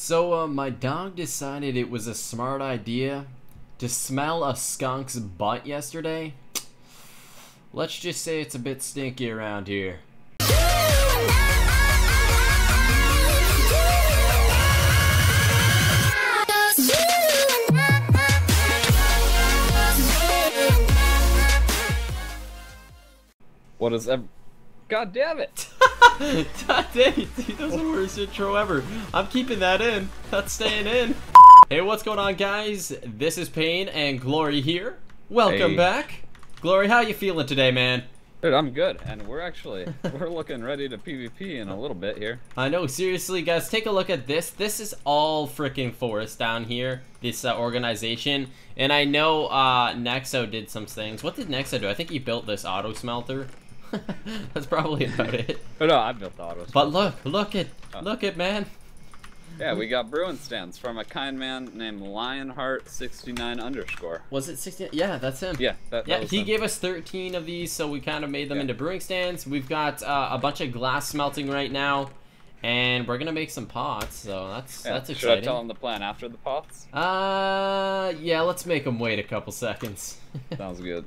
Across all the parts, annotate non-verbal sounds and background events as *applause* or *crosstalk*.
So, uh, my dog decided it was a smart idea to smell a skunk's butt yesterday. Let's just say it's a bit stinky around here. What is ev- God damn it! God dang dude, that's the worst intro ever. I'm keeping that in. That's staying in. Hey, what's going on, guys? This is Payne and Glory here. Welcome Hey. back. Glory, how you feeling today, man? Dude, I'm good, and we're actually we're looking ready to PvP in a little bit here. I know, seriously, guys, take a look at this. This is all freaking forest down here, this uh, organization. And I know uh, Neckzoh did some things. What did Neckzoh do? I think he built this auto smelter. *laughs* That's probably about it. Oh no, I built the auto. But look, look it, Oh. look it, man. yeah, we got brewing stands from a kind man named Lionheart69 underscore. Was it 16? Yeah, that's him. Yeah, that, Yeah, he him. gave us 13 of these, so we kind of made them Yeah. into brewing stands. We've got uh, a bunch of glass smelting right now, and we're gonna make some pots. So that's Yeah, that's Should exciting. I tell him the plan after the pots? Uh, yeah, let's make them wait a couple seconds. *laughs* Sounds good.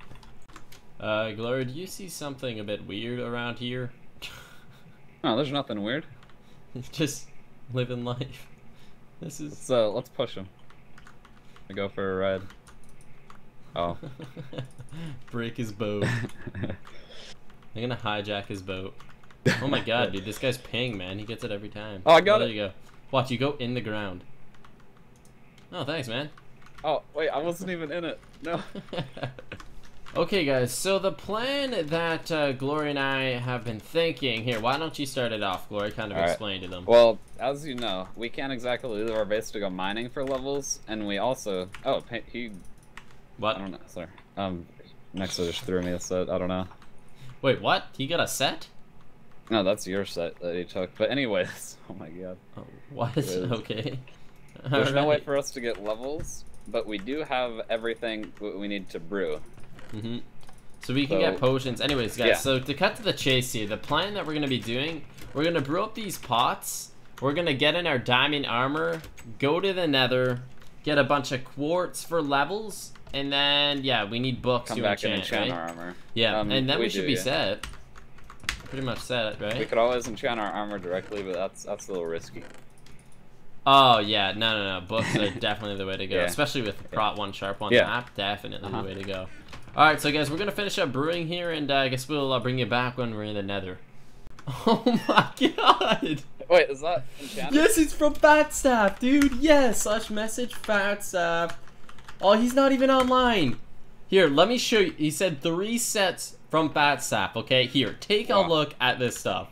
Uh, Gloria, do you see something a bit weird around here? *laughs* No, there's nothing weird. *laughs* Just living life. *laughs* This is. Let's uh, let's push him. I go for a ride. Oh. Break his boat. I'm gonna hijack his boat. Oh my god, dude, this guy's ping, man. He gets it every time. Oh, I got there it. you go. Watch, you go in the ground. Oh, thanks, man. Oh wait, I wasn't even in it. No. Okay, guys, so the plan that uh, Glory and I have been thinking here, why don't you start it off, Glory? Kind of All right. explain to them. Well, as you know, we can't exactly leave our base to go mining for levels, and we also oh he what? I don't know sorry um next to just threw me a set I don't know Wait, what? He got a set? no that's your set that he took but anyways *laughs* oh my god Oh, what? Okay. *laughs* there's no way for us to get levels but we do have everything we need to brew hmm So we can So- get potions. Anyways, guys, Yeah. so to cut to the chase here, the plan that we're going to be doing, we're going to brew up these pots. We're going to get in our diamond armor, go to the nether, get a bunch of quartz for levels, and then, yeah, we need books come to back enchant, and enchant right? our armor Yeah, Um, and then we, we should do, be yeah. set. Pretty much set, right? we could always enchant our armor directly but that's that's a little risky Oh, yeah, no, no, no. Books are *laughs* definitely the way to go, Yeah. especially with the Prot 1 Sharp 1 Yeah. map. Definitely Uh-huh. the way to go. Alright, so guys, we're going to finish up brewing here, and uh, I guess we'll uh, bring you back when we're in the nether. *laughs* Oh my god! wait is that enchanted Yes, it's from Fat Staff, dude! Yes! Slash message Fat Staff. Oh, he's not even online! Here, let me show you. He said three sets from Fat Staff, okay? Here, take a look at this stuff.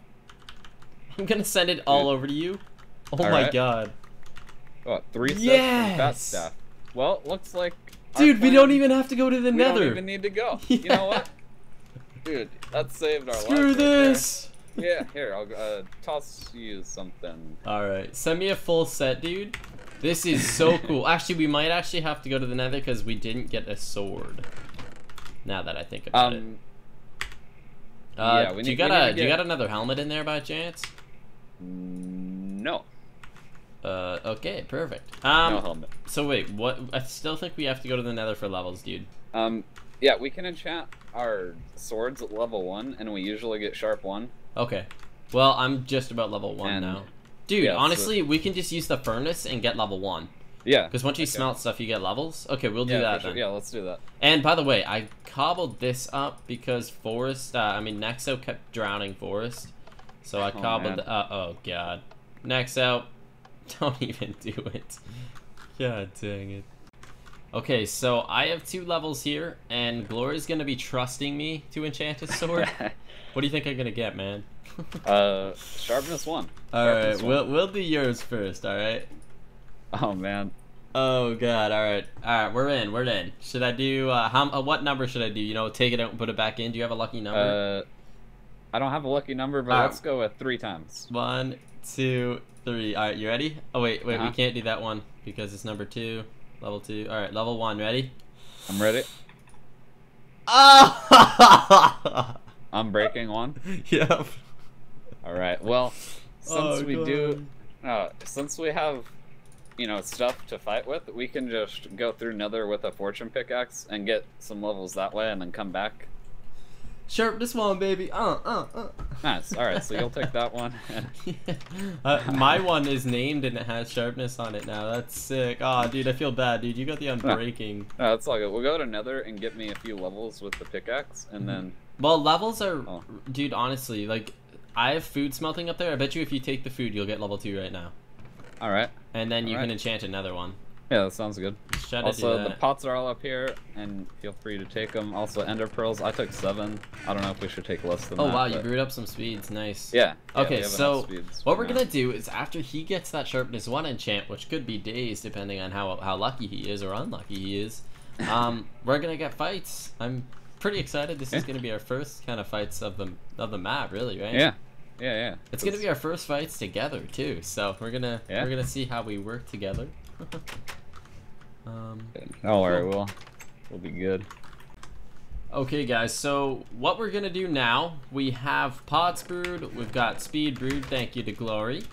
I'm gonna send it all over to you. Oh my Alright. god. what three sets from fat Yes! well looks like Dude, we don't even have to go to the we nether. don't even need to go *laughs* you know what dude that saved our lives Screw right this! Yeah, here, I'll uh, toss you something. Alright, send me a full set, dude. This is so *laughs* cool. Actually, we might actually have to go to the nether because we didn't get a sword. Now that I think about it. Um, Uh, yeah, we do you got a do you got another helmet in there by chance? no, Uh, okay, perfect. Um, no helmet. so wait, what? I still think we have to go to the nether for levels, dude. Um, yeah, we can enchant our swords at level one, and we usually get sharp one. Okay. Well, I'm just about level one And- now. Dude, yeah, so- honestly, we can just use the furnace and get level one. Yeah, Because once you Okay. smelt stuff, you get levels. Okay, we'll do yeah, that sure. then. Yeah, let's do that. And by the way, I cobbled this up because Forest, uh, I mean Neckzoh kept drowning Forest, so I Oh, cobbled. man. uh, oh god, Neckzoh, *laughs* don't even do it. God dang it. Okay, so I have two levels here, and Glory's gonna be trusting me to enchant a *laughs* sword. what do you think I'm gonna get, man? *laughs* uh, sharpness one. all right, we'll we'll do yours first. All right. Oh man. Oh god, all right, all right, we're in, we're in. Should I do uh, how? Uh, what number should I do? You know, take it out and put it back in. Do you have a lucky number? Uh, I don't have a lucky number, but Ah. let's go with three times. One, two, three. All right, you ready? Oh wait, wait, we Uh-huh. can't do that one because it's number two, level two. All right, level one. Ready? I'm ready. Ah! *laughs* I'm breaking one. yep. All right. Well, since Oh, we do, uh, since we have you know, stuff to fight with, we can just go through Nether with a fortune pickaxe and get some levels that way, and then come back. Sharpness one, baby. Uh, uh, uh. Nice. All right, so you'll take that one. *laughs* *laughs* uh, my one is named and it has sharpness on it now. That's sick. Oh, dude, I feel bad, dude. You got the unbreaking. no, that's all good. We'll go to Nether and get me a few levels with the pickaxe, and Mm-hmm. then. Well, levels are, Oh. dude. Honestly, like, I have food smelting up there. I bet you if you take the food, you'll get level two right now, All right. and then you Alright. can enchant another one. Yeah, that sounds good. Should Also, the pots are all up here, and feel free to take them. Also, ender pearls. I took seven. I don't know if we should take less than Oh that. wow, you brewed up some speeds. Nice. Yeah. Okay, so What we're now. gonna do is after he gets that sharpness one enchant, which could be days depending on how how lucky he is or unlucky he is, um, *laughs* we're gonna get fights. I'm pretty excited. This is gonna be our first kind of fights of the of the map, really, right? Yeah. Yeah, yeah. It's gonna be our first fights together too. So we're gonna Yeah. we're gonna see how we work together. *laughs* um, Don't worry, Cool. we'll we'll be good. Okay, guys, so what we're gonna do now, we have pots brewed, we've got speed brewed, thank you to Glory.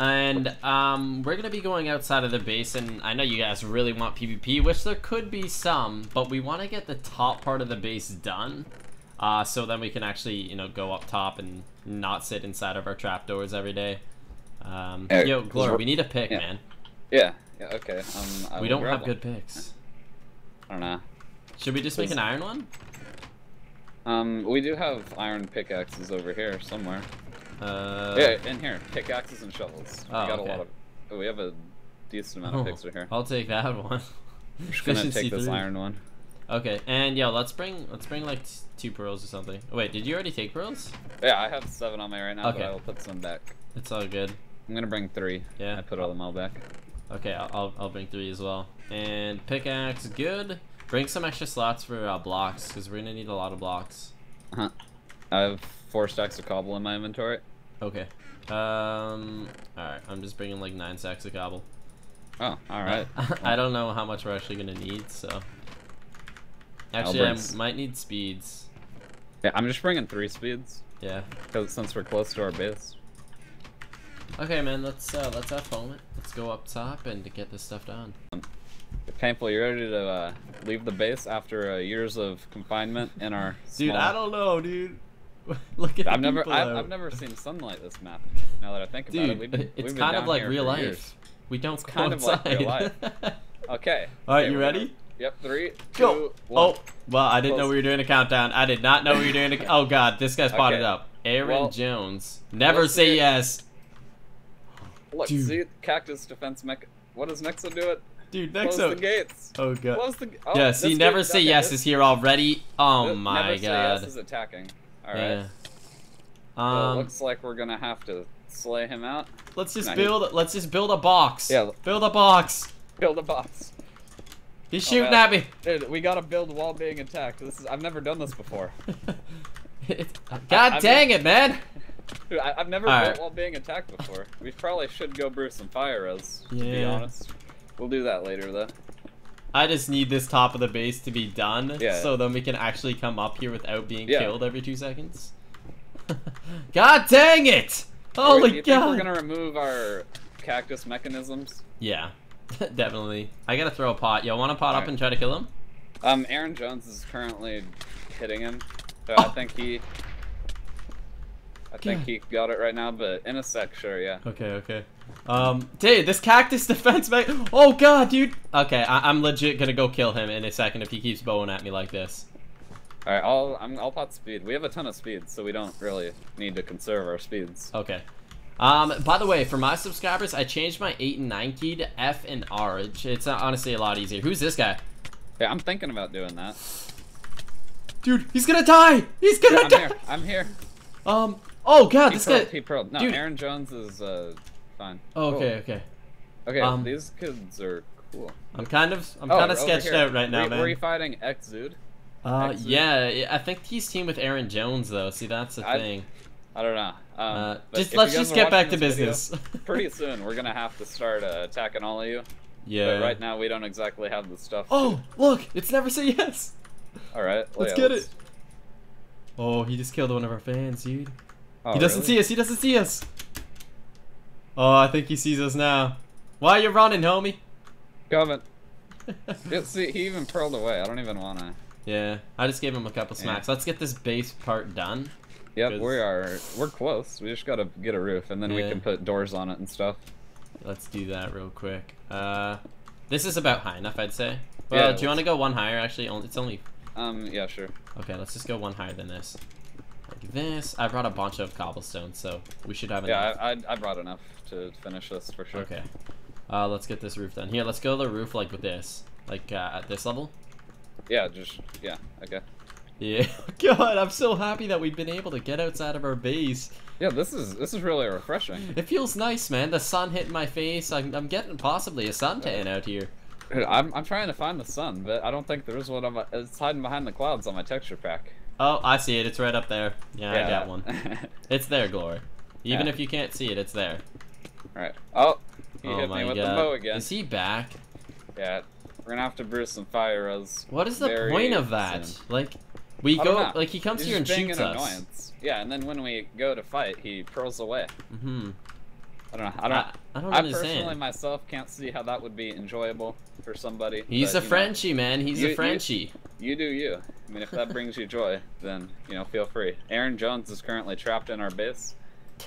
And um, we're gonna be going outside of the base, and I know you guys really want PvP, which there could be some, but we want to get the top part of the base done, uh, so then we can actually, you know, go up top and not sit inside of our trapdoors every day. Um, Yeah, yo, Glory, we need a pick, yeah. man. Yeah. Yeah. Okay. Um, I we don't have one. good picks. I don't know. Should we just make an iron one? Um, we do have iron pickaxes over here somewhere. Uh, yeah, in here, pickaxes and shovels. Oh, we got okay. a lot of. oh, we have a decent amount Oh, of picks right here. I'll take that *laughs* one. I'm just gonna take this iron one. Okay, and yo, let's bring let's bring like two pearls or something. Oh, wait, did you already take pearls? Yeah, I have seven on me right now, Okay. but I will put some back. It's all good. I'm gonna bring three. Yeah. I put all them all back. Okay, I'll I'll, bring three as well. And pickaxe, good. Bring some extra slots for uh, blocks because we're gonna need a lot of blocks. Uh -huh. I have four stacks of cobble in my inventory. Okay. Um. All right, I'm just bringing like nine stacks of cobble. Oh, all right. *laughs* I don't know how much we're actually gonna need, so. Actually, I might need speeds. Yeah, I'm just bringing three speeds Yeah. because since we're close to our base. Okay, man. Let's uh, let's have fun. Let's go up top and get this stuff done. Painful, you ready to uh, leave the base after uh, years of confinement in our Dude, small... I don't know, dude. *laughs* Look at I've never, I've. I've never seen sunlight this map. *laughs* Now that I think about it, we've been, it's we've been kind of like real life. years. We don't It's go kind of like real life. *laughs* Okay. All right, okay, you ready? gonna- Yep. Three, two, Go. one. Oh, well, I didn't know we were doing a countdown. I did not know we were doing a. Oh God, this guy's potted Okay. up. Aaron Well, Jones. Never say yes, Look, Dude. see cactus defense mech. What does Nexa do it? dude. Close the gates. Oh God. Close the. Oh, yeah. See, never say yes this- is here already. Oh this- my never Say yes is attacking. All right. yeah. So it Um, looks like we're gonna have to slay him out. let's just Nah, he- build. Let's just build a box. Yeah. Build a box. Build a box. He's Oh, shooting man. at me. Dude, we gotta build while being attacked. This is I've never done this before. *laughs* God I've dang it, man. Dude, I, I've never All built right. while being attacked before. We probably should go brew some fire res, to be honest. We'll do that later though. I just need this top of the base to be done, Yeah. so then we can actually come up here without being Yeah. killed every two seconds. *laughs* God dang it! Holy you God! we're gonna remove our cactus mechanisms? Yeah, *laughs* definitely. I gotta throw a pot. Y'all want to pot up and try to kill him? Um, Aaron Jones is currently hitting him, so I Oh. think he. I think he got it right now, but in a sec, sure, yeah. Okay, okay. Um, dude, this cactus *laughs* defense mech. Oh God, dude. Okay, I- I'm legit gonna go kill him in a second if he keeps bowing at me like this. All right, I'll I'm, I'll pot speed. We have a ton of speed, so we don't really need to conserve our speeds. Okay. Um, by the way, for my subscribers, I changed my 8 and 9 key to F and R. It's, honestly a lot easier. Who's this guy? Yeah, I'm thinking about doing that. Dude, he's gonna die! He's gonna I'm die! here. I'm here. Um, oh god, this guy... he pearled. No, Dude. Aaron Jones is uh fine. Oh, okay, okay. Okay, Um, these kids are cool. I'm kind of, I'm Oh, kind of sketched here. out right now, were, man. Were you fighting Exude? Uh, Exit? yeah, I think he's team with Aaron Jones, though. See, that's the I- thing. I don't know. Um, Uh, just let's just get back to watching this video, business. *laughs* pretty soon, we're gonna have to start uh, attacking all of you. yeah. But right now, we don't exactly have the stuff. Oh, look! It's never say yes. All right. well, Let's yeah, get it. Oh, he just killed one of our fans, dude. Oh, he doesn't really? see us. He doesn't see us. Oh, I think he sees us now. Why are you running, homie? Coming. *laughs* Yeah, see, he even pearled away. I don't even wanna. yeah, I just gave him a couple Yeah. smacks. Let's get this base part done. Yep, 'Cause- we are. We're close. We just gotta get a roof, and then we can put doors on it and stuff. Let's do that real quick. Uh, this is about high enough, I'd say. Well, Yeah, do you want to go one higher? Actually, only, it's only Um, yeah, sure. okay. Let's just go one higher than this. Like this. I brought a bunch of cobblestone, so we should have Yeah, enough. I, I, I brought enough to finish this for sure. Okay. Uh, let's get this roof done. Here, let's go to the roof like with this, like uh, at this level. Yeah, just yeah. Okay. Yeah. *laughs* God, I'm so happy that we've been able to get outside of our base. Yeah, this is this is really refreshing. It feels nice, man. The sun hitting my face. I'm, I'm getting possibly a suntan out here. Dude, I'm I'm trying to find the sun, but I don't think there is one on my. It's hiding behind the clouds on my texture pack. Oh, I see it. It's right up there. Yeah, I got one. *laughs* It's there, Glory. Even Yeah. if you can't see it, it's there. right. Oh, he oh hit my me with god. the bow again. Is he back? Yeah, we're gonna have to brew some fire res. What is the point of that? soon. Like, we go, like, he comes He's here and shoots an us. annoyance. Yeah, and then when we go to fight, he pearls away. hmm I don't know. I don't. I, I don't I understand. personally myself can't see how that would be enjoyable for somebody. He's but, a you know, man. He's You- a you- Frenchie. You do you. I mean, if that brings you joy, *laughs* then you know, feel free. Aaron Jones is currently trapped in our base,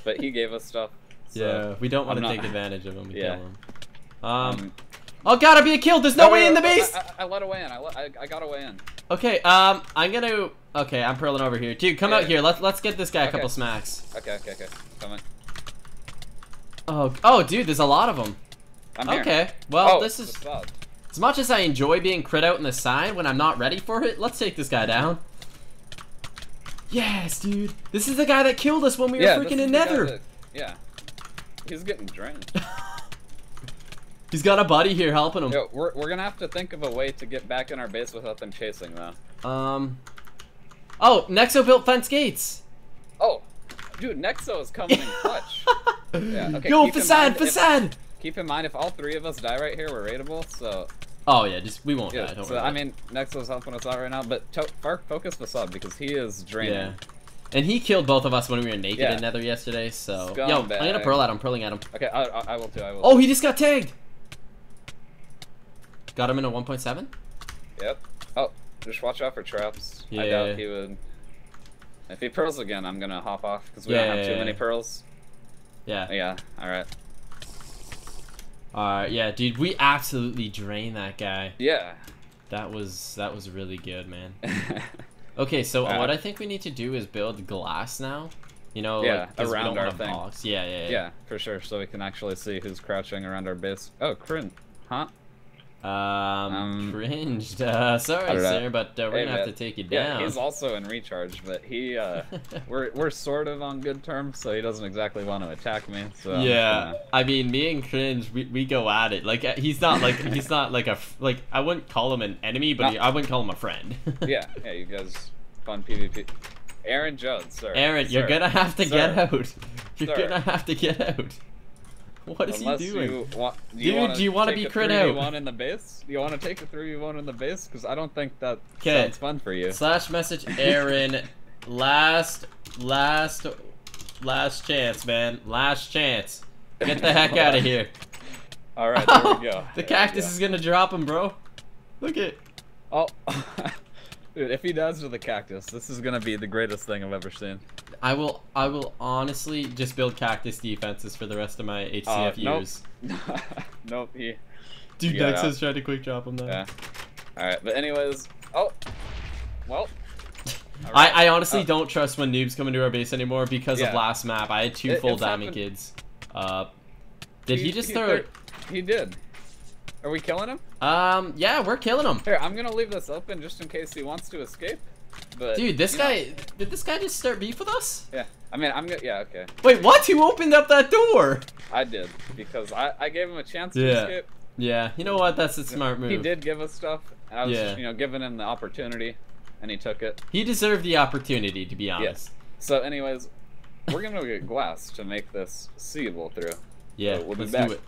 but he gave us stuff. So, yeah, we don't want I'm to not- take advantage of him. and *laughs* Yeah. kill him. Um, Um, oh, gotta be a kill. There's no way in the base. I, I, I let away in. I, let, I, I got away in. Okay, um, I'm gonna. Okay, I'm pearling over here, dude. Come Yeah. out here. Let's let's get this guy a Okay. couple smacks. Okay, okay, okay. Coming. Oh, oh, dude, there's a lot of them. I'm here. Okay, well, oh, this is as much as I enjoy being crit out in the side when I'm not ready for it. Let's take this guy down. Yes, dude. This is the guy that killed us when we were yeah, this freaking in Nether. that- yeah. He's getting drained. *laughs* He's got a buddy here helping him. Yo, we're, we're gonna have to think of a way to get back in our base without them chasing, though. Um. Oh, Neckzoh built fence gates. Oh, dude, Neckzoh is coming in clutch. *laughs* Yeah, okay, Yo, keep in facade, mind if- facade. Keep in mind, if all three of us die right here, we're raidable. So, Oh yeah, just we won't yeah. die. Don't so worry. I mean, Neckzoh's helping us out right now, but Fark, focus facade because he is draining. yeah. And he killed both of us when we were naked Yeah. in Nether yesterday. So yo, I'm gonna pearl at him, pearling at him. Okay, I, I, I will too. I will. Oh, he just got tagged. Got him in a 1.7. Yep. Oh, just watch out for traps. Yeah. I doubt he would. If he pearls again, I'm gonna hop off because we Yeah, don't have too many yeah. pearls. Yeah. Yeah. alright. Alright, yeah, dude, we absolutely drained that guy. Yeah. That was that was really good, man. *laughs* Okay, so Uh, what I think we need to do is build glass now. You know, Yeah, like, around our thing. box. Yeah, yeah, yeah. yeah, for sure. So we can actually see who's crouching around our base. Oh, Kryn. Huh? Um, Um, cringed. *laughs* Uh, sorry, I don't know. sir, but uh, we're Hey, gonna have to take you down. Yeah, he's also in recharge, but he, uh, *laughs* we're we're sort of on good terms, so he doesn't exactly want to attack me. So yeah, I mean, me and cringe, we, we go at it. Like uh, he's not like he's not like a like I wouldn't call him an enemy, but No. he, I wouldn't call him a friend. *laughs* yeah, yeah, you guys, fun PvP. Aaron Jones, sir. Aaron, you're gonna have to Sir. get out. You're Sir. gonna have to get out. *laughs* What is Unless he doing? you want, do Dude, wanna do you wanna be a crit out? 3v1 in the base? Do you want to take a three one in the base? Because I don't think that 'Kay. sounds fun for you. Slash message Aaron. *laughs* last, last, last chance, man. Last chance. Get the heck out of *laughs* here. All right, there we go. the There cactus go. is gonna drop him, bro. Look at. Oh, dude, if he dies to the cactus, this is gonna be the greatest thing I've ever seen. I will. I will honestly just build cactus defenses for the rest of my HCF Uh, nope. years. *laughs* nope, he. Dude, Yeah. Nexus tried to quick drop him though. Yeah. All right, but anyways, oh, well. *laughs* all I. I honestly Uh, don't trust when noobs come into our base anymore because of last map. I had two It- full diamond happened- kids. Uh, did he, just throw? He did. Are we killing him? Um, yeah, we're killing him. Here, I'm gonna leave this open just in case he wants to escape. But Dude, this you know, guy did this guy just start beef with us? yeah, I mean, I'm gonna. Yeah, okay. Wait, what? You opened up that door? I did because I, I gave him a chance to Yeah. escape. Yeah, you know what? That's a smart move. He did give us stuff. I was Yeah. just, you know, giving him the opportunity, and he took it. He deserved the opportunity, to be honest. Yes. So, anyways, we're gonna get glass to make this seeable through. Yeah, So we'll be let's back.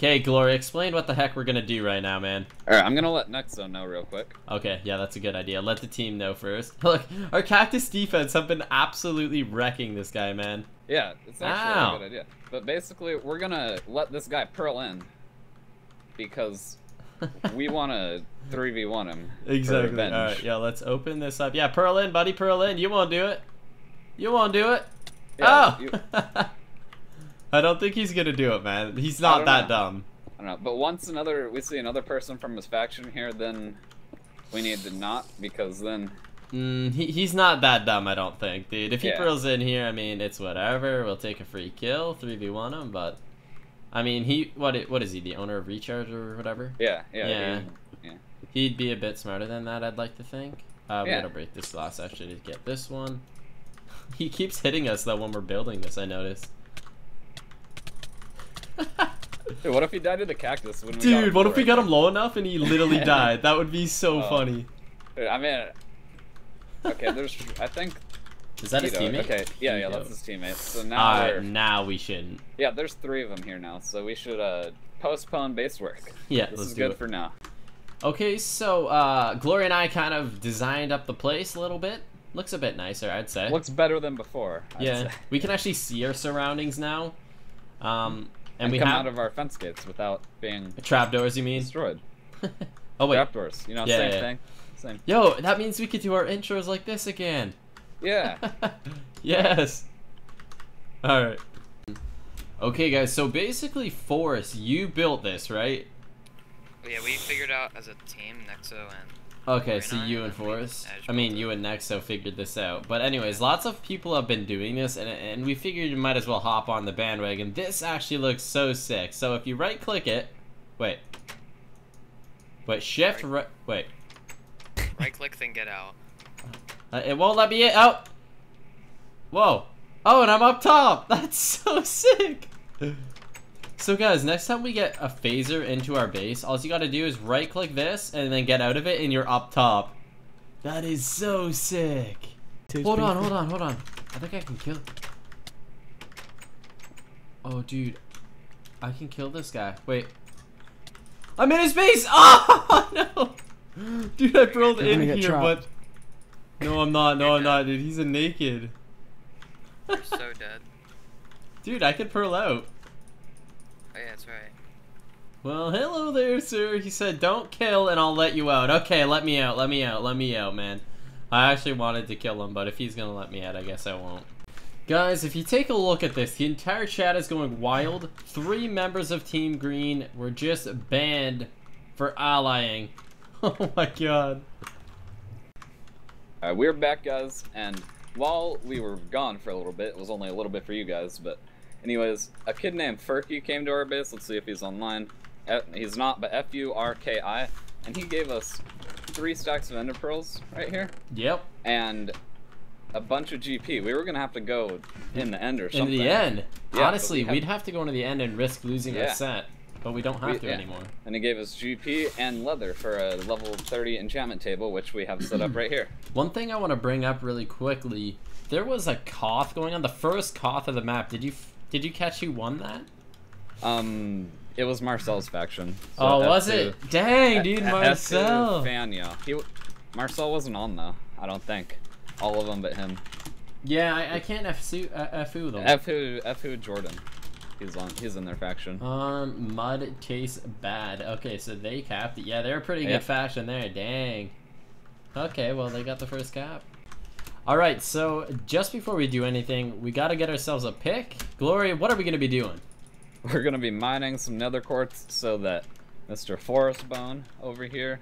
Okay, Glory, explain what the heck we're gonna do right now, man. All right, I'm gonna let Neckzoh know real quick. Okay, yeah, that's a good idea. Let the team know first. *laughs* Look, our cactus defense have been absolutely wrecking this guy, man. Yeah, it's actually Ow. a good idea. But basically, we're gonna let this guy pearl in because *laughs* we want to three v one him. Exactly. All right, yeah, let's open this up. Yeah, pearl in, buddy, pearl in. You won't do it. You won't do it. Yeah, oh. *laughs* I don't think he's gonna do it, man. He's not that know. dumb. I don't know. But once another we see another person from his faction here, then we need to not because then Mm, he, he's not that dumb, I don't think, dude. If he Yeah. pearls in here, I mean, it's whatever. We'll take a free kill, three v one him. But I mean, he what what is he? The owner of Recharge or whatever? yeah, yeah, Yeah. he- yeah. He'd be a bit smarter than that, I'd like to think. Uh, we Yeah. gotta break this glass actually to get this one. *laughs* He keeps hitting us though when we're building this. I noticed. *laughs* Dude, what if he died to the cactus? When we got Dude, him what if we got him low enough and he literally *laughs* died? That would be so Oh. funny. there? I mean, okay. There's, I think. Is that his Tito- teammate? Okay, yeah, yeah, Tito. that's his teammate. So now Alright, we're, now we shouldn't. yeah, there's three of them here now, so we should uh postpone base work. Yeah, This let's is do good it. for now. Okay, so uh, Glory and I kind of designed up the place a little bit. Looks a bit nicer, I'd say. Looks better than before. I'd yeah, say. we can actually see our surroundings now. Um, and, and we come have out of our fence gates without being trapdoors. You mean? destroyed. *laughs* oh wait. Trapdoors, you know, Yeah, same yeah. thing. Same. Yo, that means we could do our intros like this again. Yeah. *laughs* yes. All right. Okay, guys. So basically, Forest, you built this, right? Yeah, we figured out as a team, Neckzoh and Okay, so you and Forest. I mean, you and Neckzoh figured this out. But anyways, lots of people have been doing this, and and we figured you might as well hop on the bandwagon. This actually looks so sick. So if you right click it, wait, wait, shift right, wait, right click, then get out. uh, it won't let me in. Oh, whoa, oh, and I'm up top. *laughs* That's so sick. *laughs* So guys, next time we get a phaser into our base, all you gotta do is right click this and then get out of it and you're up top. That is so sick. Hold on, hold on, hold on. I think I can kill. Oh, dude. I can kill this guy. Wait. I'm in his base! *laughs* Oh, no! Dude, I rolled in here, trapped. but... No, I'm not. No, You're I'm not, dude. He's a naked. You're so dead. *laughs* Dude, I could pearl out. Oh yeah, that's right. Well, hello there, sir. He said, don't kill and I'll let you out. Okay, let me out, let me out, let me out, man. I actually wanted to kill him, but if he's gonna let me out, I guess I won't. Guys, if you take a look at this, the entire chat is going wild. Three members of Team Green were just banned for allying. *laughs* Oh my god. Alright, we're back, guys, and while we were gone for a little bit, it was only a little bit for you guys, but anyways, a kid named Furki came to our base. Let's see if he's online. F- he's not, but F-U-R-K-I, and he gave us three stacks of ender pearls right here, Yep. and a bunch of GP. We were gonna have to go in the end or something. In the end, Yeah, honestly, we have- we'd have to go into the end and risk losing our Yeah. set, but we don't have We- to yeah. anymore. And he gave us GP and leather for a level 30 enchantment table, which we have set up right here. *clears throat* One thing I want to bring up really quickly, there was a Koth going on, the first Koth of the map. Did you did you catch who won that? Um, it was Marcel's faction. so oh, was F2 it? Dang, dude, Marcel. F2 He, Marcel wasn't on though. I don't think. All of them but him. Yeah, I, I can't F uh, F who them. F who F who Jordan. He's on. He's in their faction. Um, Mud Chase Bad. Okay, so they capped it. Yeah, they're a pretty Yeah. good faction there. Dang. Okay, well they got the first cap. All right, so just before we do anything, we got to get ourselves a pick. Glory, what are we gonna be doing? We're gonna be mining some nether quartz so that Mr. Forest Bone over here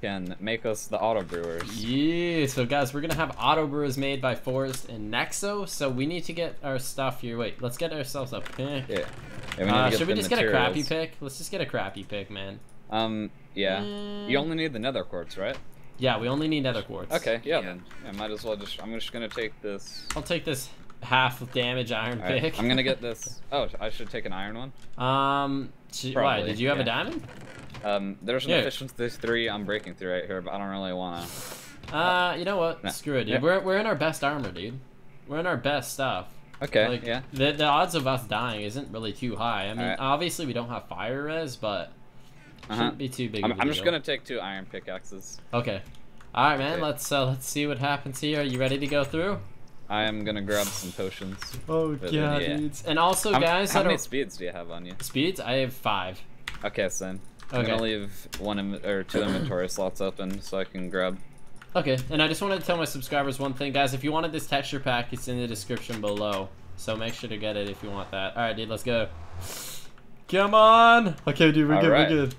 can make us the auto brewers. Yeah, so guys, we're gonna have auto brewers made by Forest and Neckzoh, so we need to get our stuff here. Wait, let's get ourselves a pick. Yeah. Yeah, we Uh, should we just get a crappy pick? Let's just get a crappy pick, man. Um. Yeah. Mm. You only need the nether quartz, right? Yeah, we only need nether quartz. Okay. Yeah. Yeah. Then. Yeah. Might as well just. I'm just gonna take this. I'll take this half damage iron Alright, pick. I'm gonna get *laughs* this. Oh, I should take an iron one. Um, sh- why? Did you have a diamond? Um, there's an Yeah. efficiency three I'm breaking through right here, but I don't really wanna. Uh, you know what? Nah. Screw it, dude. Yeah. We're we're in our best armor, dude. We're in our best stuff. Okay. Like, yeah. The the odds of us dying isn't really too high. I mean, Alright. obviously we don't have fire res, but Uh-huh. shouldn't be too big. I'm, of a I'm just gonna take two iron pickaxes. Okay. All right, man. Okay. Let's uh, let's see what happens here. Are you ready to go through? I am gonna grab some potions. Oh But, god, yeah. dudes. And also, How, guys, how that many speeds do you have on you? speeds. I have five. Okay, same. I'm Okay. gonna leave one inv- or two inventory slots open so I can grab. Okay, and I just wanted to tell my subscribers one thing, guys. If you wanted this texture pack, it's in the description below. So make sure to get it if you want that. All right, dude, let's go. Come on. Okay, dude, we're All good. right. We're good.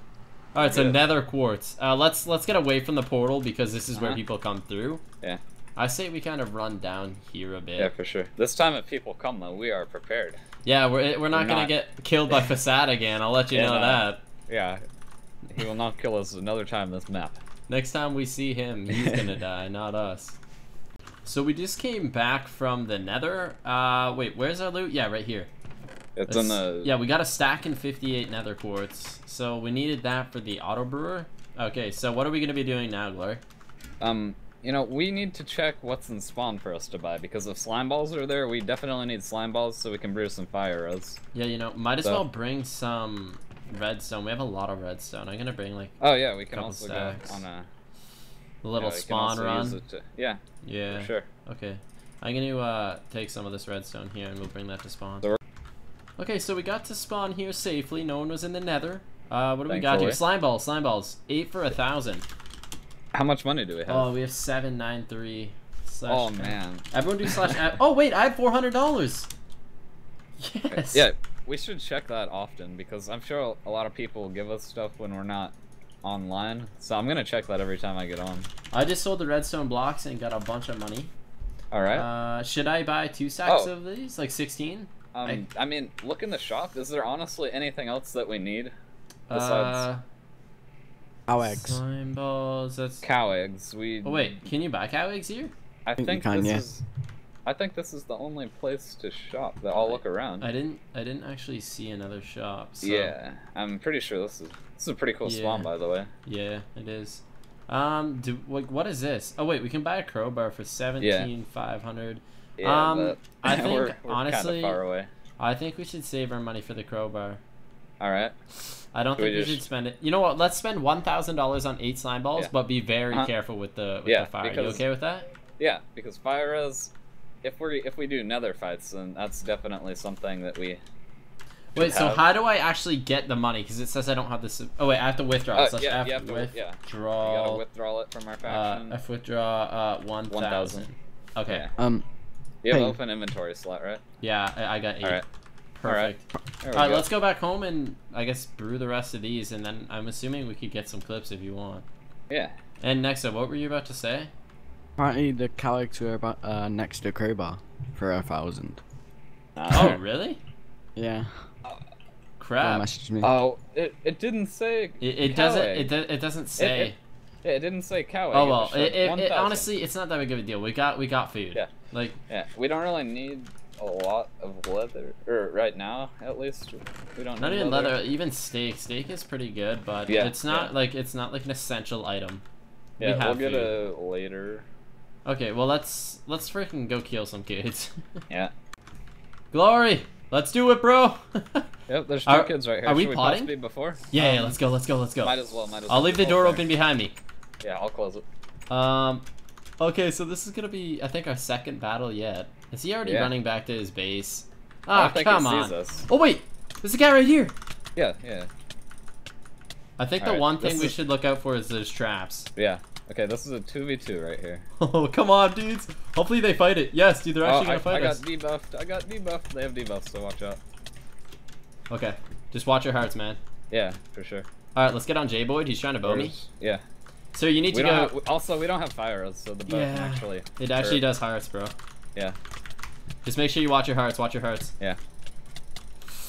All right, so Good. Nether quartz. Uh, let's let's get away from the portal because this is where Uh-huh. people come through. Yeah. I say we kind of run down here a bit. Yeah, for sure. This time, if people come though, we are prepared. Yeah, we're we're not We're gonna not. get killed by Facade again. I'll let you Yeah, know no. that. Yeah. He will not kill us another time this map. Next time we see him, he's gonna *laughs* die, not us. So we just came back from the Nether. Uh, wait, where's our loot? Yeah, right here. It's in the. Yeah, we got a stack and 58 Nether quartz. So we needed that for the auto brewer. Okay, so what are we gonna be doing now, Glory? Um, you know, we need to check what's in spawn for us to buy because if slime balls are there, we definitely need slime balls so we can brew some fire res. Yeah, you know, might as So- well bring some redstone. We have a lot of redstone. I'm gonna bring like Oh yeah, we can also stacks. go on a a little yeah, spawn run. to- yeah, Yeah. for sure. Okay. I'm gonna uh, take some of this redstone here and we'll bring that to spawn. So Okay, so we got to spawn here safely. No one was in the nether. Uh, what do we got here? Slime balls, slime balls. Eight for a thousand. How much money do we have? Oh, we have seven nine three. Oh, man. Everyone do slash *laughs* app. Oh wait, I have four hundred dollars. Yes. Yeah, we should check that often because I'm sure a lot of people give us stuff when we're not online. So I'm gonna check that every time I get on. I just sold the redstone blocks and got a bunch of money. All right. Uh, should I buy two sacks Oh. of these? Like sixteen? Um, I mean, look in the shop. Is there honestly anything else that we need besides Uh, Cow eggs. slime balls. That's. cow eggs? We. Oh wait, can you buy cow eggs here? I think you think can, this yeah. is. I think this is the only place to shop that I'll look around. I didn't. I didn't actually see another shop. So. Yeah, I'm pretty sure this is this is a pretty cool Yeah. spawn, by the way. Yeah, it is. Um, do like what is this? Oh wait, we can buy a crowbar for seventeen five hundred. Yeah, Um, but I *laughs* think, we're, we're honestly- kind of far away. I think we should save our money for the crowbar. All right. I don't Do we think we, just- should spend it. You know what? Let's spend one thousand dollars on eight slime balls, Yeah. but be very Uh-huh. careful with the with Yeah, the fire. You okay with that? Yeah, because fire is. if we if we do nether fights, then that's definitely something that we. Wait, so have. how do I actually get the money? Because it says I don't have this. Oh wait, I have to withdraw. Uh, Slash yeah, F you have to wi- yeah. withdraw. We gotta withdraw it from our uh, faction. F withdraw uh one 1,000. thousand. Okay. Yeah. Um, you have hey. open inventory slot, right? Yeah, I, I got eight. All right. All right. Perfect. There we All right, go. let's go back home and I guess brew the rest of these, and then I'm assuming we could get some clips if you want. Yeah. And next up, what were you about to say? apparently the cow eggs were about uh, next to crowbar for a thousand. Oh, Uh, really? Yeah. Crap. Me. Oh, it, it didn't say. It, it doesn't. It, it doesn't say. it- Yeah, it didn't say cow oh well. It, it, it, honestly, it's not that big of a deal. We got we got food. Yeah. Like Yeah, we don't really need a lot of leather, or right now at least. We don't. not need even leather. Even steak. Steak is pretty good, but Yeah, it's not yeah. like it's not like an essential item. we Yeah, we'll have get food. a later. Okay, well let's let's freaking go kill some kids. *laughs* Yeah. Glory, let's do it, bro. *laughs* Yep, there's two Are- kids right here. are we Should we potting? before? yeah, yeah, Um, let's go, let's go, let's go. Might as well. Might as well. I'll leave the door open behind me. Yeah, I'll close it. Um, okay, so this is gonna be, I think, our second battle yet. Is he already Yeah. running back to his base? Ah, don't come on. us. Oh wait, there's a guy right here. Yeah, yeah, I think the Alright, one thing we is- should look out for is those traps. yeah. Okay, this is a two v two right here. *laughs* Oh, come on, dudes. Hopefully they fight it. Yes, dude, they're oh, actually I, gonna fight I got debuffed. I got debuffed. They have debuffs, so watch out. Okay, just watch your hearts, man. Yeah, for sure. All right, let's get on J Boy. He's trying to bow me. Yeah. So you need We to go. have, also, we don't have fire, so the bow Yeah. actually. It actually hurt. does hearts, bro. Yeah. Just make sure you watch your hearts. Watch your hearts. Yeah.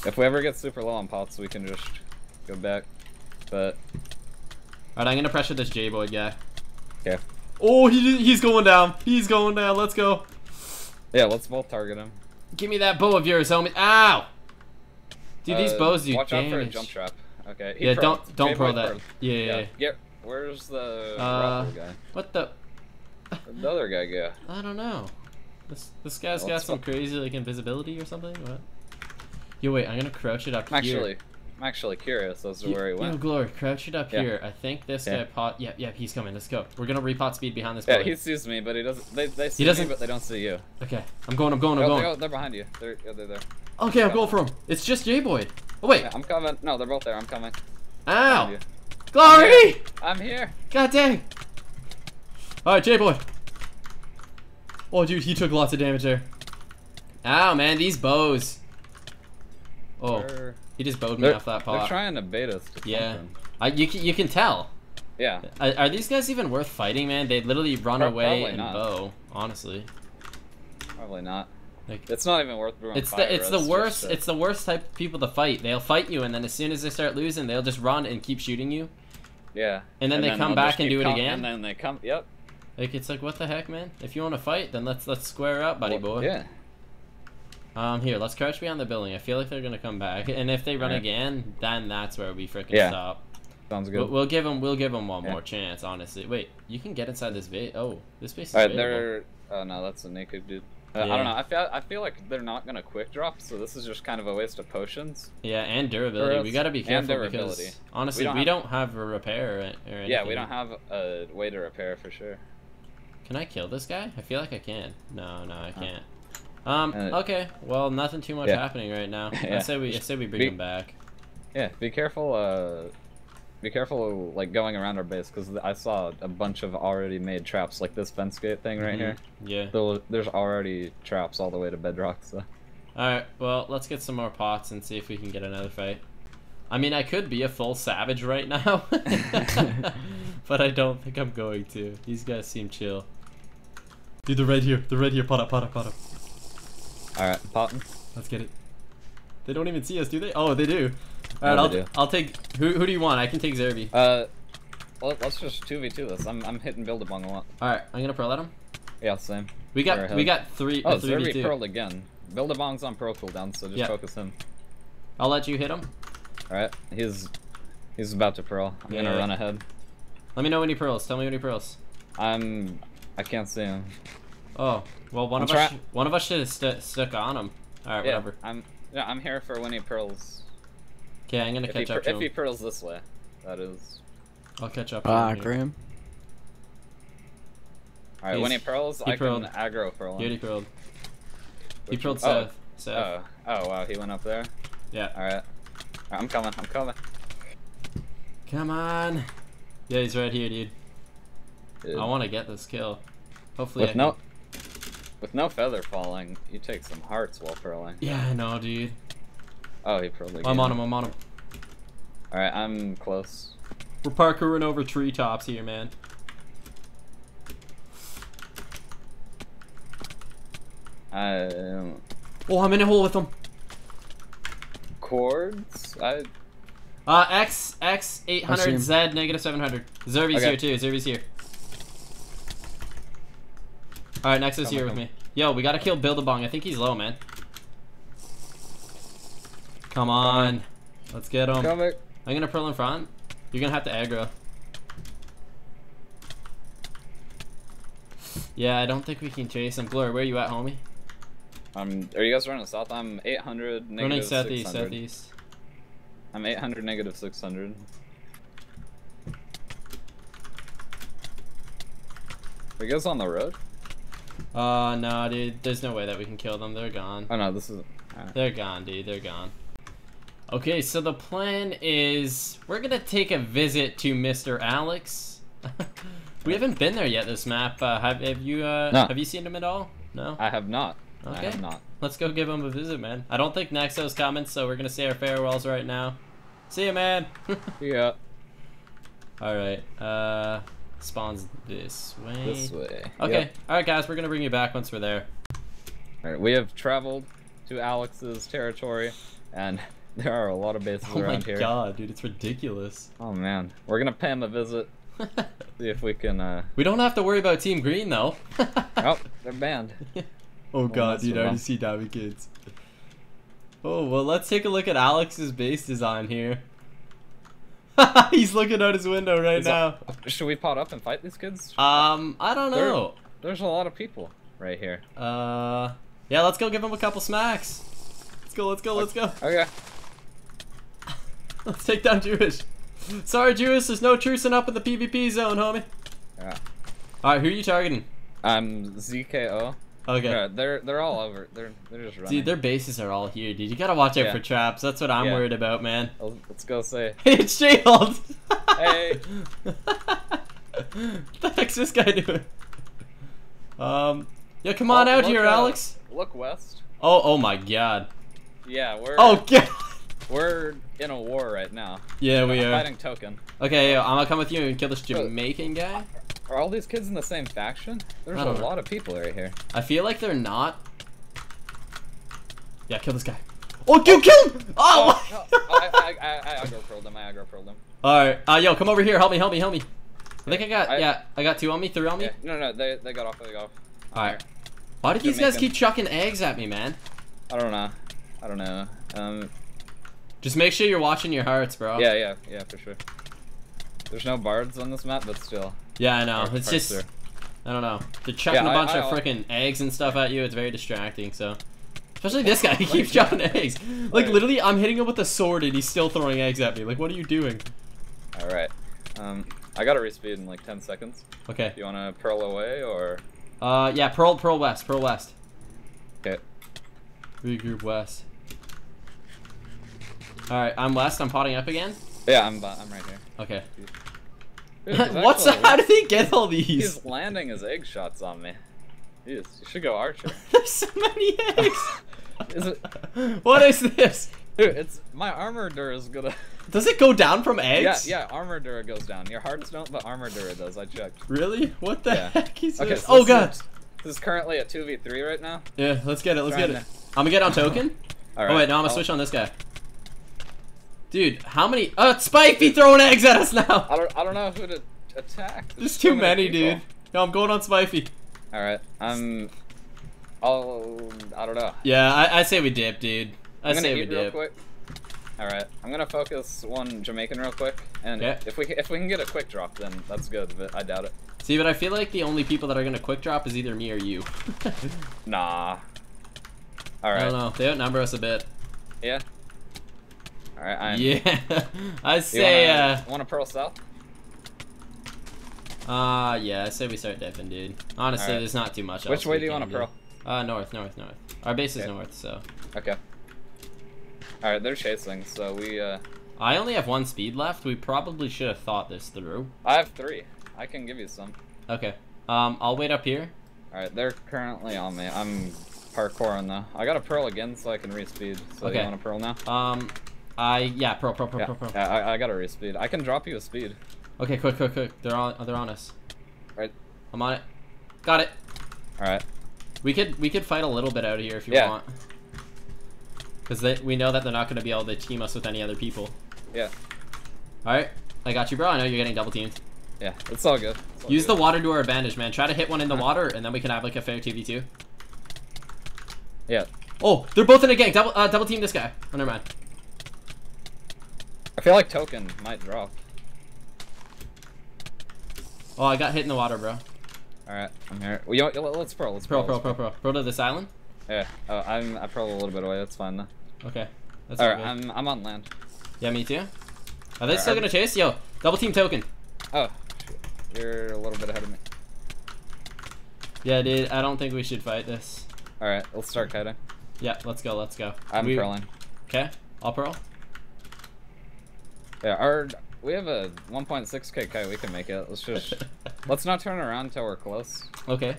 If we ever get super low on pots, we can just go back. But All right, I'm gonna pressure this J boy guy. Okay. Oh, he he's going down. He's going down. Let's go. yeah, let's both target him. Give me that bow of yours, homie. Ow! Dude, these Uh, bows do Watch out for a jump trap. Okay. he Yeah, pro- don't don't pro J-Boy that. pro. Yeah, yeah. Yeah. yeah. Where's the Uh, guy? What the? The other guy go. *laughs* I don't know. This this guy's Well, got let's some crazy like invisibility or something. What? Yo, wait. I'm gonna crouch it up here. Actually, I'm actually curious as to where he Yo, went. Glory, crouch it up Yeah. here. I think this Yeah. guy pot. Yeah, yeah, he's coming. Let's go. We're gonna repot speed behind this Yeah, building. he sees me, but he doesn't. They, they see doesn't- me, but they don't see you. Okay, I'm going. I'm going. I'm Oh, going. they, oh, they're behind you. They're, yeah, they're there. Okay, I'm going for him. It's just J Boy. Oh wait. Yeah, I'm coming. No, they're both there. I'm coming. Ow! Behind you. Glory! I'm here. God dang! Alright, J Boy. Oh, dude, he took lots of damage there. Ow, man, these bows. Oh, They're, he just bowed me off that they're trying to bait us to Yeah. I, you, can, you can tell. Yeah. Are, are these guys even worth fighting, man? They literally run Pro- away and not. bow, honestly. Probably not. Like, It's not even worth brewing it's the it's the worst it's the worst type of people to fight. They'll fight you and then as soon as they start losing, they'll just run and keep shooting you. Yeah. and then they come back and do it again? And then they come. Yep. Like it's like what the heck, man? If you want to fight, then let's let's square up, buddy Well, boy. Yeah. Um, here, let's crouch behind the building. I feel like they're gonna come back, and if they run Alright. again, then that's where we freaking Yeah. stop. Sounds We'll, good. we'll give them, we'll give them one Yeah. more chance. Honestly, wait, you can get inside this base. Oh, this base is Alright, they're. Oh no, that's a naked dude. Uh, I don't know. I feel I feel like they're not gonna quick drop, so this is just kind of a waste of potions. Yeah, and durability. We gotta be careful durability. because honestly, we We don't, don't have... a repair or. Yeah, we don't have a way to repair for sure. Can I kill this guy? I feel like I can. No, no, I can't. Um. uh, okay. Well, nothing too much Yeah. happening right now. *laughs* I Yeah. say we, I say we bring Be- him back. Yeah, be careful. Uh, be careful, like going around our base, because I saw a bunch of already made traps, like this fence gate thing right Mhm. here. Yeah. There- There's already traps all the way to bedrock. So All right. Well, let's get some more pots and see if we can get another fight. I mean, I could be a full savage right now, *laughs* but I don't think I'm going to. These guys seem chill. Dude, they're right here. They're right here. Pot up, pot up, pot up. all right, potting. Let's get it. They don't even see us, do they? Oh, they do. All right, I'll, do. I'll take. Who, who do you want? I can take Zerby. Uh, let's just two v two this. I'm I'm hitting build a bong a lot. All right, I'm gonna pearl at him. Yeah, same. We got we got three. Oh, three Zerby pearled again. Build a bong's on pro cooldown, so just Yeah. focus him. I'll let you hit him. All right, he's he's about to pearl. I'm Yeah. gonna run ahead. Let me know when he pearls. Tell me when he pearls. I'm I can't see him. Oh, well, one I'm of us one of us should have stu stuck on him. All right, yeah, whatever. I'm yeah I'm here for when he pearls. Okay, I'm gonna If catch up to him. if he him. pearls this way, that is. I'll catch up. To Ah, him here. Graham. All right, when he pearls, he I pearled. can aggro pearl him. He already pearled. He Which- pearled oh, Seth. Seth. Oh, oh wow, he went up there. Yeah. All right, I'm coming. I'm coming. Come on. Yeah, he's right here, dude. Dude, I want to get this kill. Hopefully, I with can- no with no feather falling, you take some hearts while pearling. Yeah, I know, dude. Oh, he pearled again. I'm on him. I'm on him. All right, I'm close. We're parkouring over treetops here, man. I um, Oh, I'm in a hole with him. chords. I Uh, X, X, I see 800. Z, negative 700. Zerby's Okay. here too, Zerby's here. Alright, Nex is Come here with me. Yo, we gotta kill Build-A-Bong. I think he's low, man. Come on. Let's get him. coming. I'm gonna pearl in front. You're gonna have to aggro. Yeah, I don't think we can chase him. Glory, where are you at, homie? Um, are you guys running south? I'm 800 Running negative southeast, 600. southeast. I'm 800 negative 600. Are you guys on the road? Uh, no, dude. There's no way that we can kill them. They're gone. Oh no, this is. alright. They're gone, dude. They're gone. Okay, so the plan is we're gonna take a visit to Mr. Alex. *laughs* we haven't been there yet. This map. Uh, have have you uh, No. have you seen him at all? No. I have not. I have not. Let's go give him a visit, man. I don't think Neckzoh's coming, so we're gonna say our farewells right now. See ya, man. *laughs* Yeah. all right. Uh, spawns this way. This way. Okay. Yep. All right, guys. We're gonna bring you back once we're there. Alright, we have traveled to Alex's territory, and *laughs* there are a lot of bases Oh around here. Oh my god, dude, it's ridiculous. Oh man, we're gonna pay him a visit. *laughs* See if we can. uh... we don't have to worry about Team Green though. *laughs* Oh, they're banned. oh god, dude, I already see Diamond Kids. Oh well, let's take a look at Alex's base design here. He's looking out his window right Is now. Should we pot up and fight these kids? Um, I don't know. There's a lot of people right here. Uh, yeah, let's go give him a couple smacks. Let's go, let's go, let's go. Okay. Let's take down Jewish. Sorry, Jewish. There's no trucing up in the PvP zone, homie. Yeah. All right, who are you targeting? I'm ZKO. Okay. Yeah, they're they're all over. They're they're just running. Dude, their bases are all here, dude. You gotta watch out Yeah. for traps. That's what I'm Yeah. worried about, man. Let's go say. *laughs* Hey, it's J-Hold! Hey. what the heck's this guy doing? Um, yeah, come on Oh, out look, here, uh, Alex. Look west. Oh, oh my god. Yeah, we're Oh god. We're in a war right now. Yeah, we I'm are. fighting Token. Okay, yo, I'm gonna come with you and kill this Jamaican guy. Are all these kids in the same faction? There's I a don't know. lot of people right here. I feel like they're not. Yeah, kill this guy. Oh, dude, kill him! Oh! no, *laughs* I, I, I, I aggro pearled him. I aggro pearled him. Alright, uh, yo, come over here. Help me, help me, help me. I think I got, I- yeah, I got two on me, three on me. Yeah, no, no, they, they got off. They got off. Alright. Why do these guys keep chucking eggs at me, man? I don't know. I don't know. Um, Just make sure you're watching your hearts, bro. yeah, yeah, yeah, for sure. There's no bards on this map, but still. Yeah, I know. Heart- It's just, are- I don't know. They're chucking Yeah, a bunch I- of I- freaking eggs and stuff at you. It's very distracting, so. Especially this guy, he *laughs* Like keeps chucking eggs. *laughs* Like, literally, I'm hitting him with a sword and he's still throwing eggs at me. Like, what are you doing? All right. Um, I got to respeed in like 10 seconds. Okay. You want to pearl away or? Uh, yeah, Pearl, Pearl West, Pearl West. Okay. Regroup West. Alright, I'm West. I'm potting up again. Yeah, I'm. Uh, I'm right here. Okay. Dude, *laughs* What's How did he get all these? He's landing his egg shots on me. Jeez, you should go archer. *laughs* There's so many eggs. *laughs* Is it- What is this? Dude, it's my armor dur is gonna. Does it go down from eggs? yeah, yeah, armor dura goes down. Your hearts don't, but armor dura does. I checked. Really? What the Yeah. heck is Okay, this? so oh this god. Is, this is currently at two v three right now. Yeah, let's get it. Let's get Trying it. I'm gonna get on token. all right. Oh wait, no, I'm gonna I'll- switch on this guy. Dude, how many? Uh, Spikey throwing eggs at us now. I don't. I don't know who to attack. There's so too many, people. dude. No, I'm going on Spifey. All right, I'm. I'll. I don't know. Yeah, I, I say we dip, dude. I I'm gonna say we dip. quick. All right, I'm gonna focus one Jamaican real quick, and Okay. if we if we can get a quick drop, then that's good. But I doubt it. See, but I feel like the only people that are gonna quick drop is either me or you. *laughs* Nah. All right. I don't know. They outnumber us a bit. Yeah. All right. I'm, Yeah, *laughs* I say, wanna, uh, wanna pearl south? uh, yeah, I say we start dipping, dude. Honestly, Alright. there's not too much. Which way do you want to pearl? Uh, north, north, north. Our base is north, so. Okay. All right, they're chasing, so we. uh I only have one speed left. We probably should have thought this through. I have three. I can give you some. Okay. Um, I'll wait up here. All right, they're currently on me. I'm parkouring though. I got a pearl again, so I can respeed. So Okay. you want a pearl now? Um, I yeah, pearl, pearl, pearl, Yeah, pearl, pearl. yeah I, I got a respeed. I can drop you a speed. Okay, quick, quick, quick. They're on. They're on us. Right. I'm on it. Got it. All right. We could we could fight a little bit out of here if you Yeah. want. Because we know that they're not going to be able to team us with any other people. Yeah. All right, I got you, bro. I know you're getting double teamed. Yeah. It's all good. It's all Use good. the water to our advantage, man. Try to hit one in the water, and then we can have like a fair two v two. Yeah. Oh, they're both in a gang. Double uh, double team this guy. Oh, never mind. I feel like token might drop. Oh, I got hit in the water, bro. All right. I'm here. Well, you know, let's pearl. Let's Pro, pearl. pro, pro, pro. Pro to this island. Yeah. Oh, I'm. I pearled a little bit away. That's fine though. Okay. That's All all right. I'm. I'm on land. Yeah, me too. Are they Alright, still gonna chase? Yo, double team token. Oh. You're a little bit ahead of me. Yeah, dude. I don't think we should fight this. All right. Let's start kiting. Yeah, let's go. Let's go. I'm we, pearling. Okay. I'll pearl. Yeah. Our. We have a 1.6k kite. We can make it. Let's just. *laughs* let's not turn around until we're close. Okay.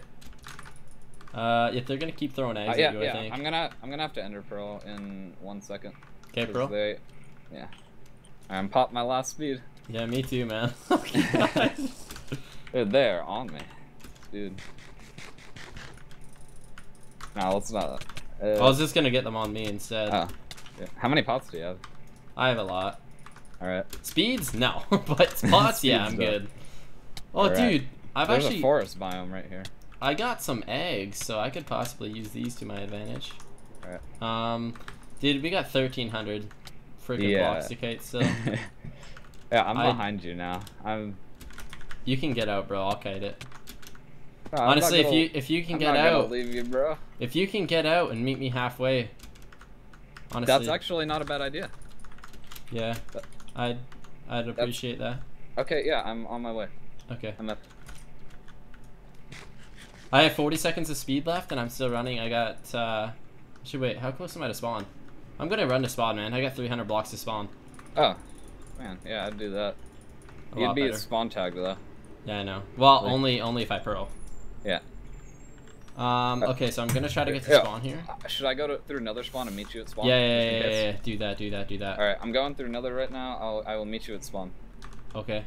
Uh, if they're gonna keep throwing eggs Uh, at yeah, you, I yeah. think. I'm gonna I'm gonna have to ender pearl in one second. Okay, bro. They, yeah. I'm pop my last speed. Yeah, me too, man. *laughs* *laughs* Dude, they're on me, dude. No, let's not. Uh, I was just gonna get them on me instead. oh, yeah. How many pots do you have? I have a lot. All right. Speeds? No. *laughs* but spots? yeah, I'm though. good. Oh, Alright. dude. I've There's actually a forest biome right here. I got some eggs, so I could possibly use these to my advantage. Alright. Um, dude, we got 1,300 freaking Yeah. blocks to kite So. *laughs* yeah, I'm I- behind you now. I'm. you can get out, bro. I'll kite it. No, Honestly, if gonna- you if you can I'm get out, leave you, bro. if you can get out and meet me halfway. Honestly, That's actually not a bad idea. yeah. I'd I'd appreciate that. Okay, yeah, I'm on my way. Okay. I'm up. I have 40 seconds of speed left, and I'm still running. I got. uh... Should wait. How close am I to spawn? I'm gonna run to spawn, man. I got 300 blocks to spawn. Oh, man, yeah, I'd do that. A You'd be better. at spawn tag though. Yeah, I know. Well, Like- only only if I pearl. Yeah. Um. Uh, Okay, so I'm gonna try to get to yeah. spawn here. Uh, Should I go to, through another spawn and meet you at spawn? Yeah, yeah, yeah, yeah, yeah. Do that. Do that. Do that. All right, I'm going through another right now. I'll I will meet you at spawn. Okay.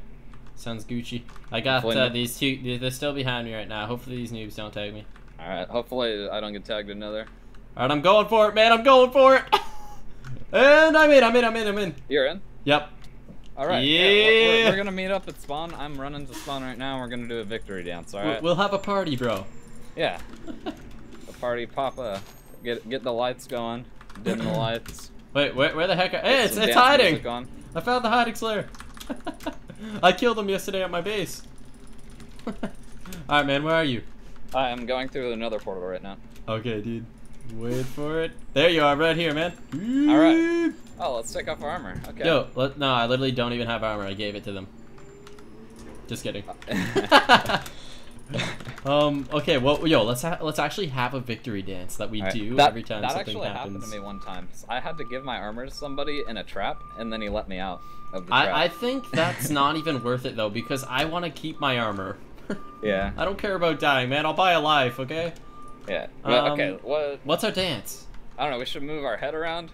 Sounds Gucci. I got uh, these two. they- They're still behind me right now. Hopefully these noobs don't tag me. All right, hopefully I don't get tagged another. All right, I'm going for it, man. I'm going for it. *laughs* and I'm in. I'm in. I'm in. I'm in. You're in. Yep. All right. Yeah. we're, we're, we're gonna meet up at spawn. I'm running to spawn right now. We're gonna do a victory dance. All right. We'll have a party, bro. Yeah. The party, Papa. Get get the lights going. Dim the lights. Wait, where, where the heck? Are, hey, it's, it's hiding. I found the hiding slayer. *laughs* I killed him yesterday at my base. *laughs* All right, man. Where are you? I am going through another portal right now. Okay, dude. Wait for it. There you are, right here, man. All right. Oh, let's take off our armor. Okay. Yo, let, no, I literally don't even have armor. I gave it to them. Just kidding. *laughs* *laughs* um. Okay. Well, yo, let's ha- let's actually have a victory dance that we Alright, do that, every time that something actually happens. happened to me one time. I had to give my armor to somebody in a trap, and then he let me out of the trap. I, I think that's *laughs* not even worth it though because I want to keep my armor. *laughs* yeah, I don't care about dying, man. I'll buy a life, okay? yeah. Well, Um, okay, what? What's our dance? I don't know. We should move our head around.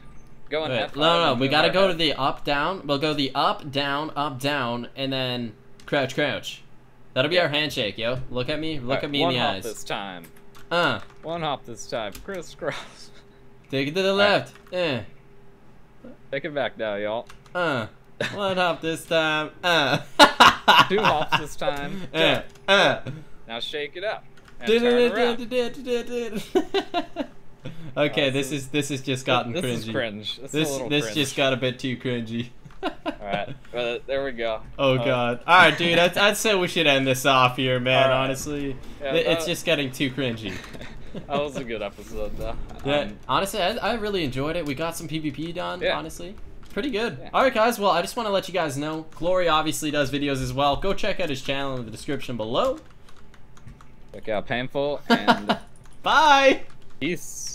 Go F5 no, no, no. We gotta go to the up, down. We'll go the up, down, up, down, and then crouch, crouch. That'll be our handshake, yo. Look at me. Look Alright, at me in the eyes. one hop this time. Uh, One hop this time. Crisscross. *laughs* take it to the Alright. left. Eh. Take it back now, y'all. Uh. *laughs* One hop this time. Uh. *laughs* Two hops this time. Uh. Uh. Now shake it up. And turn around. okay, this is this has just gotten this cringy. is cringe. Is This this cringe. just got a bit too cringy. Alright, well, there we go. Oh Uh, god. All right, dude. I'd, I'd say we should end this off here, man. Right. Honestly, Yeah, it's just getting too cringy. *laughs* that was a good episode, though. Yeah. Um, honestly, I, I really enjoyed it. We got some PvP done. Yeah. Honestly, pretty good. Yeah. All right, guys. Well, I just want to let you guys know, Glory obviously does videos as well. Go check out his channel in the description below. check out Painful *laughs* and Bye. peace.